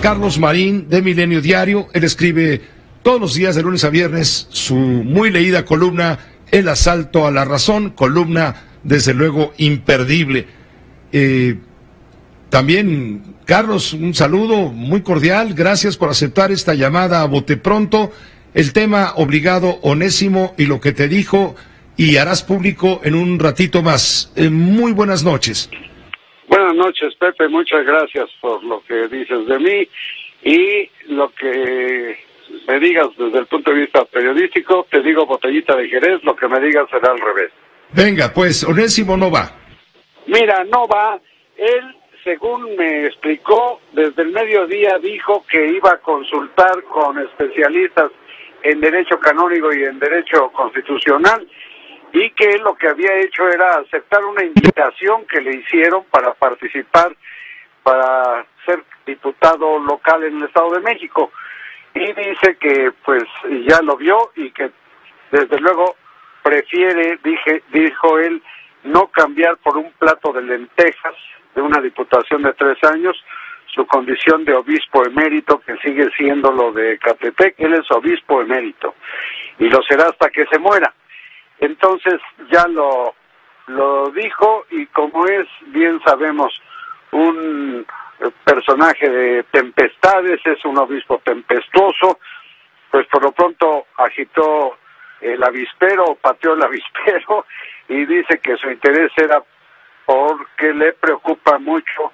Carlos Marín de Milenio Diario. Él escribe todos los días de lunes a viernes su muy leída columna El asalto a la razón, columna desde luego imperdible. Eh, también, Carlos, un saludo muy cordial. Gracias por aceptar esta llamada a bote pronto. El tema obligado onésimo y lo que te dijo y harás público en un ratito más. Eh, muy buenas noches. Noches, Pepe. Muchas gracias por lo que dices de mí y lo que me digas desde el punto de vista periodístico. Te digo botellita de Jerez, lo que me digas será al revés. Venga, pues, Onésimo no va. Mira, no va. Él, según me explicó, desde el mediodía dijo que iba a consultar con especialistas en derecho canónico y en derecho constitucional y que lo que había hecho era aceptar una invitación que le hicieron para participar, para ser diputado local en el Estado de México. Y dice que pues ya lo vio y que desde luego prefiere, dije, dijo él, no cambiar por un plato de lentejas de una diputación de tres años su condición de obispo emérito, que sigue siendo lo de Catepec, él es obispo emérito y lo será hasta que se muera. Entonces ya lo, lo dijo y como es, bien sabemos, un personaje de tempestades, es un obispo tempestuoso, pues por lo pronto agitó el avispero, pateó el avispero y dice que su interés era porque le preocupa mucho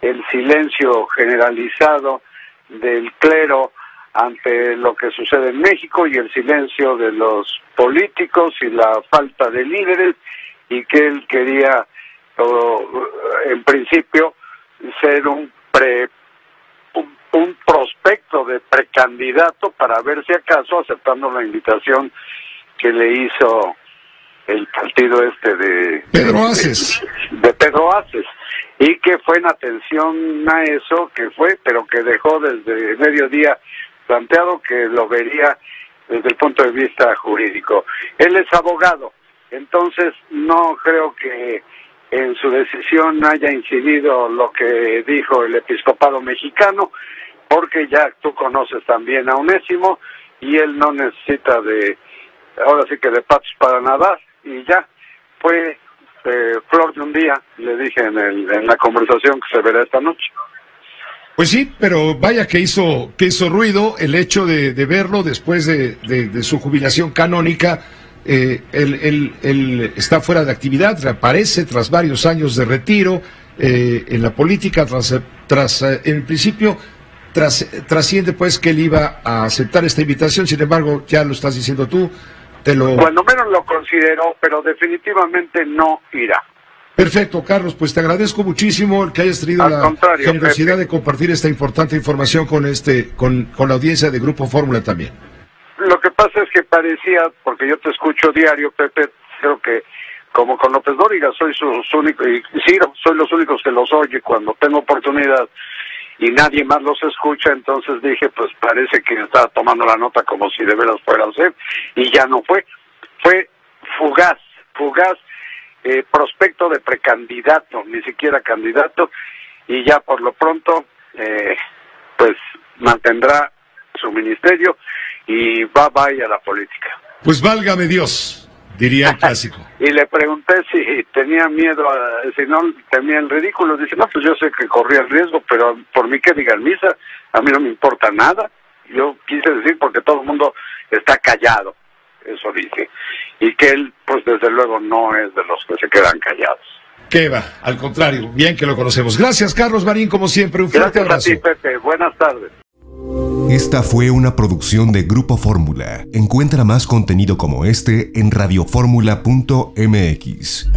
el silencio generalizado del clero ante lo que sucede en México y el silencio de los políticos y la falta de líderes y que él quería en principio ser un pre un, prospecto de precandidato para ver si acaso aceptando la invitación que le hizo el partido este de Pedro Aces. de Pedro Aces y que fue en atención a eso que fue pero que dejó desde mediodía planteado que lo vería desde el punto de vista jurídico él es abogado entonces no creo que en su decisión haya incidido lo que dijo el episcopado mexicano porque ya tú conoces también a Unésimo y él no necesita de ahora sí que de patos para nadar y ya fue eh, flor de un día, le dije en, el, en la conversación que se verá esta noche. Pues sí, pero vaya que hizo, que hizo ruido el hecho de, verlo después de, de, su jubilación canónica. Eh, él, él, está fuera de actividad, reaparece tras varios años de retiro eh, en la política, tras, tras eh, en principio tras, trasciende pues que él iba a aceptar esta invitación, sin embargo, ya lo estás diciendo tú, cuando menos lo considero, pero definitivamente no irá. Perfecto, Carlos, pues te agradezco muchísimo el que hayas tenido la generosidad de compartir esta importante información con este, con, con la audiencia de Grupo Fórmula también. Lo que pasa es que parecía, porque yo te escucho diario, Pepe, creo que como con López Dóriga soy sus únicos, y sí, soy los únicos que los oye cuando tengo oportunidad y nadie más los escucha, entonces dije, pues parece que estaba tomando la nota como si de veras fuera a ser, y ya no fue. Fue fugaz, fugaz, eh, prospecto de precandidato, ni siquiera candidato, y ya por lo pronto, eh, pues mantendrá su ministerio y va bye a la política. Pues válgame Dios diría el clásico. y le pregunté si tenía miedo, a, si no temía el ridículo. Dice, no, pues yo sé que corría el riesgo, pero por mí que digan misa, a mí no me importa nada. Yo quise decir porque todo el mundo está callado, eso dice. Y que él, pues desde luego, no es de los que se quedan callados. Que va, al contrario, bien que lo conocemos. Gracias, Carlos Marín, como siempre, un fuerte abrazo. Gracias a ti, Pepe. Buenas tardes. Esta fue una producción de Grupo Fórmula. Encuentra más contenido como este en radioformula.mx.